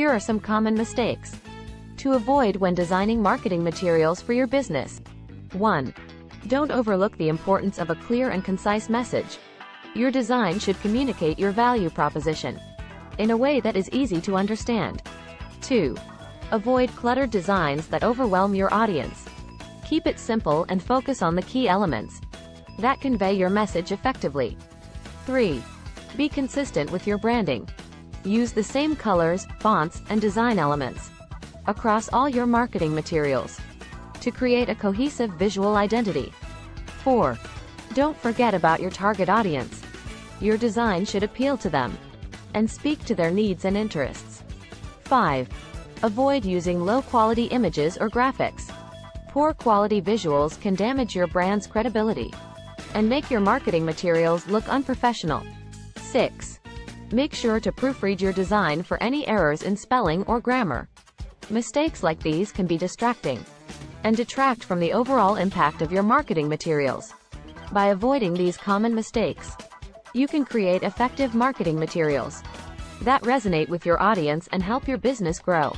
Here are some common mistakes to avoid when designing marketing materials for your business. 1. Don't overlook the importance of a clear and concise message. Your design should communicate your value proposition in a way that is easy to understand. 2. Avoid cluttered designs that overwhelm your audience. Keep it simple and focus on the key elements that convey your message effectively. 3. Be consistent with your branding. Use the same colors, fonts, and design elements across all your marketing materials to create a cohesive visual identity. 4. Don't forget about your target audience. Your design should appeal to them and speak to their needs and interests. 5. Avoid using low-quality images or graphics. Poor quality visuals can damage your brand's credibility and make your marketing materials look unprofessional. 6. Make sure to proofread your design for any errors in spelling or grammar. Mistakes like these can be distracting and detract from the overall impact of your marketing materials. By avoiding these common mistakes, you can create effective marketing materials that resonate with your audience and help your business grow.